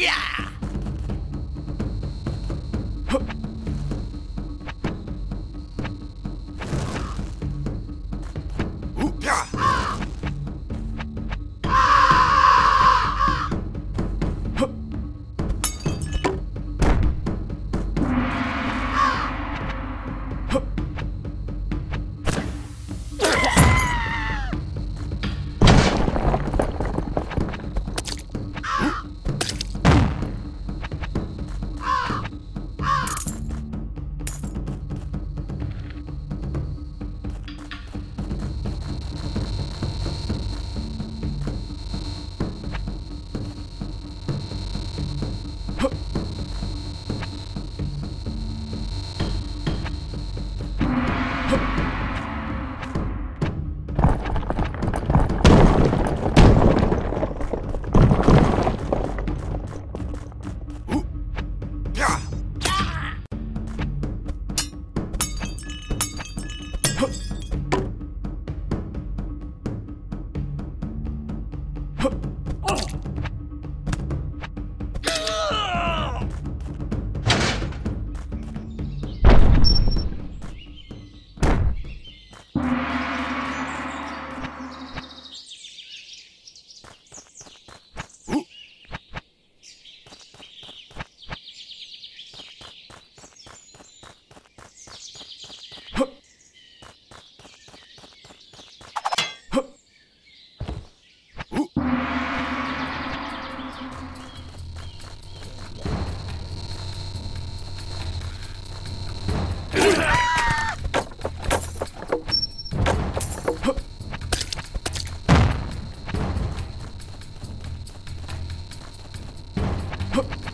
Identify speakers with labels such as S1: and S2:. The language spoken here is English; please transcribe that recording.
S1: Yeah!
S2: Oh!
S3: Huh.